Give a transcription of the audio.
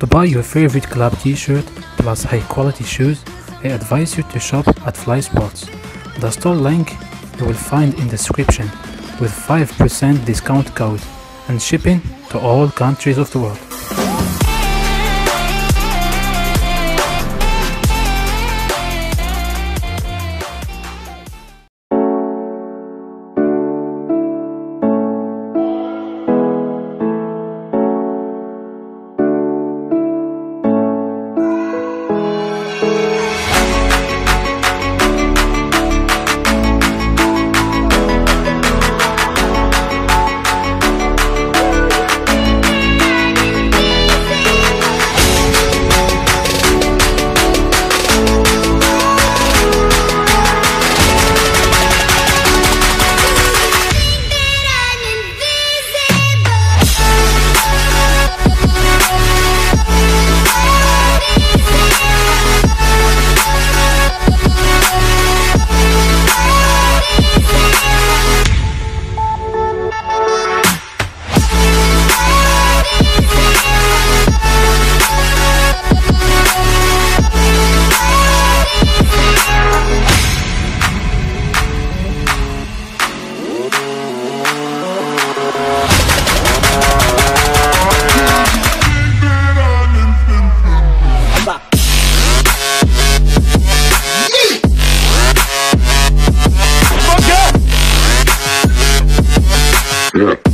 To buy your favorite club t-shirt plus high quality shoes, I advise you to shop at Fly Sports. The store link you will find in the description with 5% discount code and shipping to all countries of the world. Yeah.